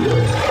Yeah.